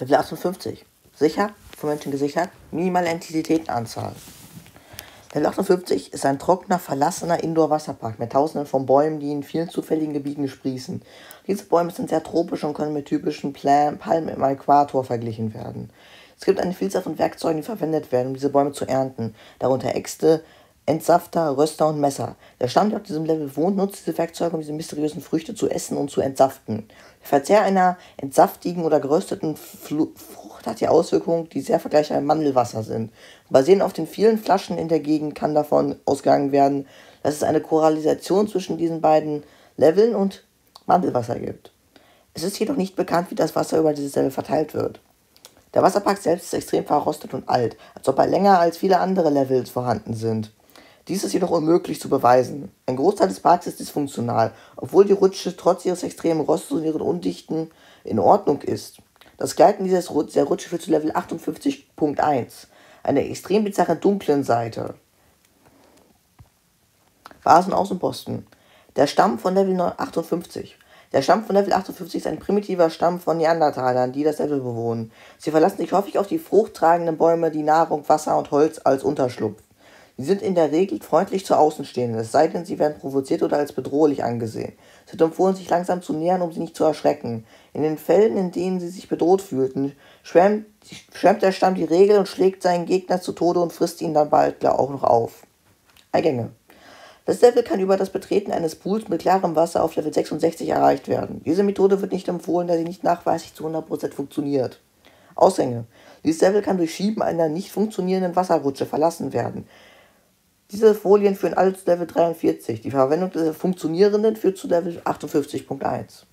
Level 58. Sicher, von Menschen gesichert, minimale Entitätenanzahl. Level 58 ist ein trockener, verlassener Indoor-Wasserpark mit tausenden von Bäumen, die in vielen zufälligen Gebieten sprießen. Diese Bäume sind sehr tropisch und können mit typischen Palmen im Äquator verglichen werden. Es gibt eine Vielzahl von Werkzeugen, die verwendet werden, um diese Bäume zu ernten, darunter Äxte, Entsafter, Röster und Messer. Der Stamm, der auf diesem Level wohnt, nutzt diese Werkzeuge, um diese mysteriösen Früchte zu essen und zu entsaften. Der Verzehr einer entsaftigen oder gerösteten Fl Frucht hat die Auswirkungen, die sehr vergleichbar mit Mandelwasser sind. Basierend auf den vielen Flaschen in der Gegend kann davon ausgegangen werden, dass es eine Korrelation zwischen diesen beiden Leveln und Mandelwasser gibt. Es ist jedoch nicht bekannt, wie das Wasser über dieses Level verteilt wird. Der Wasserpark selbst ist extrem verrostet und alt, als ob er länger als viele andere Levels vorhanden sind. Dies ist jedoch unmöglich zu beweisen. Ein Großteil des Parks ist dysfunktional, obwohl die Rutsche trotz ihres extremen Rostes und ihren Undichten in Ordnung ist. Das Gleiten dieses der Rutsche führt zu Level 58.1, einer extrem bizarren dunklen Seite. Vasen Außenposten. Der Stamm von Level 58. Der Stamm von Level 58 ist ein primitiver Stamm von Neandertalern, die das Level bewohnen. Sie verlassen sich häufig auf die fruchttragenden Bäume, die Nahrung, Wasser und Holz als Unterschlupf. Sie sind in der Regel freundlich zu Außenstehenden, es sei denn, sie werden provoziert oder als bedrohlich angesehen. Es wird empfohlen, sich langsam zu nähern, um sie nicht zu erschrecken. In den Fällen, in denen sie sich bedroht fühlten, schwemmt, schwemmt der Stamm die Regel und schlägt seinen Gegner zu Tode und frisst ihn dann bald auch noch auf. Eingänge. Das Level kann über das Betreten eines Pools mit klarem Wasser auf Level 66 erreicht werden. Diese Methode wird nicht empfohlen, da sie nicht nachweislich zu 100% funktioniert. Ausgänge. Dieses Level kann durch Schieben einer nicht funktionierenden Wasserrutsche verlassen werden. Diese Folien führen alle zu Level 43. Die Verwendung der funktionierenden führt zu Level 58.1.